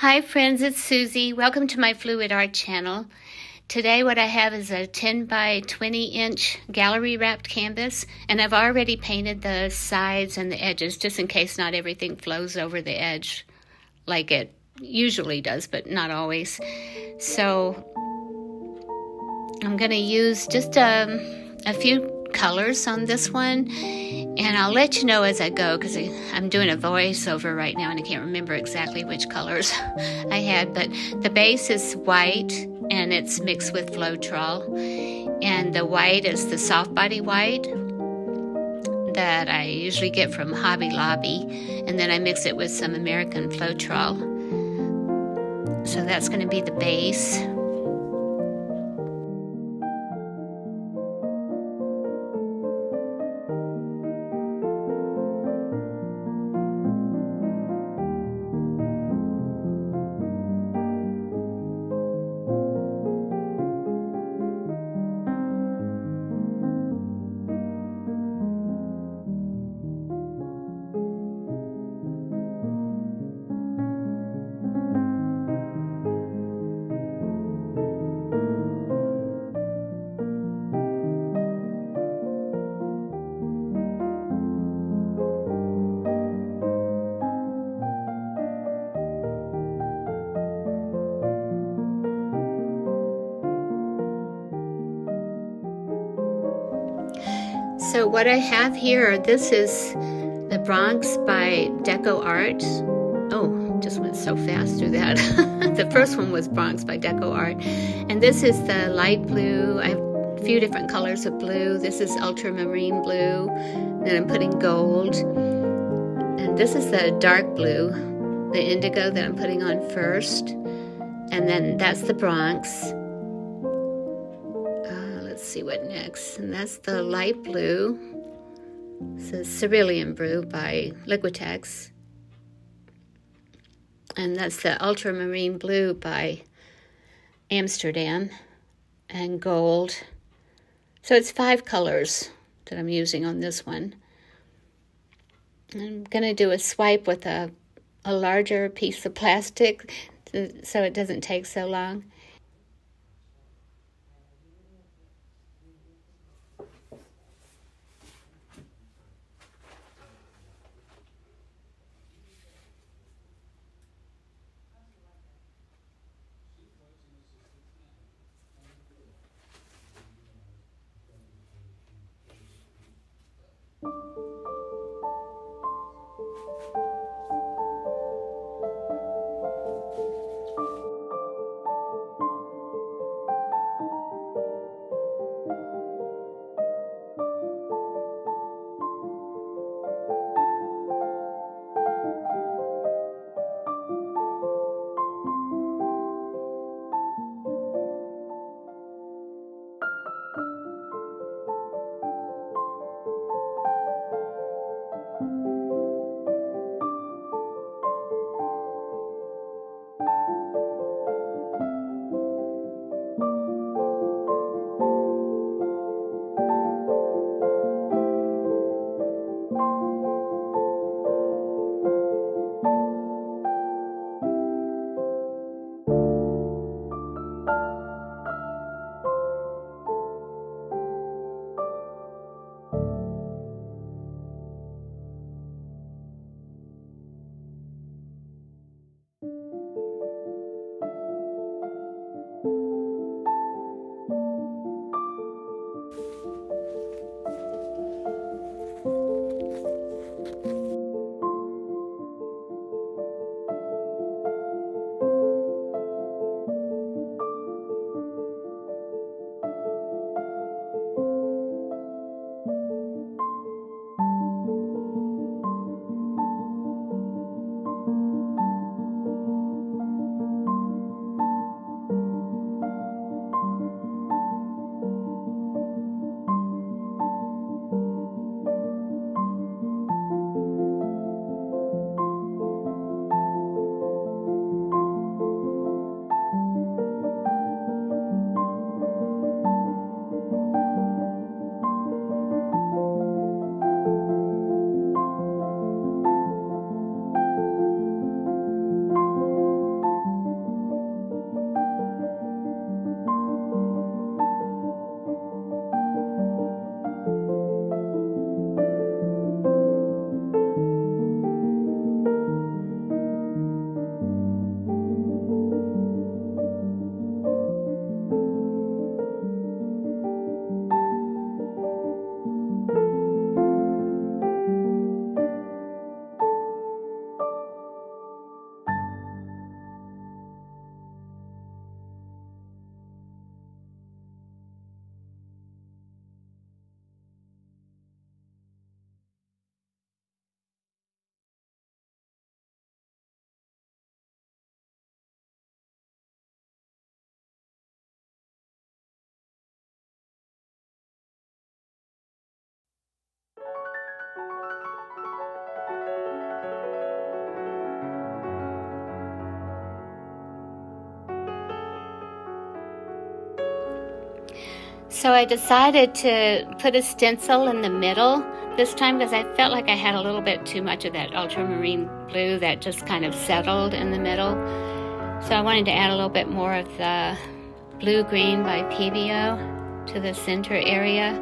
Hi friends, it's Susie. Welcome to my Fluid Art channel. Today what I have is a 10 by 20 inch gallery wrapped canvas and I've already painted the sides and the edges just in case not everything flows over the edge like it usually does but not always. So I'm going to use just a, um, a few colors on this one and I'll let you know as I go because I'm doing a voiceover right now and I can't remember exactly which colors I had. But the base is white and it's mixed with Floetrol. And the white is the soft body white that I usually get from Hobby Lobby. And then I mix it with some American Floetrol. So that's going to be the base. So what I have here, this is the Bronze by Deco Art. Oh, just went so fast through that. the first one was Bronze by Deco Art. And this is the light blue. I have a few different colors of blue. This is ultramarine blue. Then I'm putting gold. And this is the dark blue, the indigo that I'm putting on first. And then that's the Bronze see what next. And that's the light blue. Is Cerulean Blue by Liquitex. And that's the Ultramarine Blue by Amsterdam. And gold. So it's five colors that I'm using on this one. I'm going to do a swipe with a, a larger piece of plastic so it doesn't take so long. So I decided to put a stencil in the middle this time because I felt like I had a little bit too much of that ultramarine blue that just kind of settled in the middle. So I wanted to add a little bit more of the blue green by Pebeo to the center area.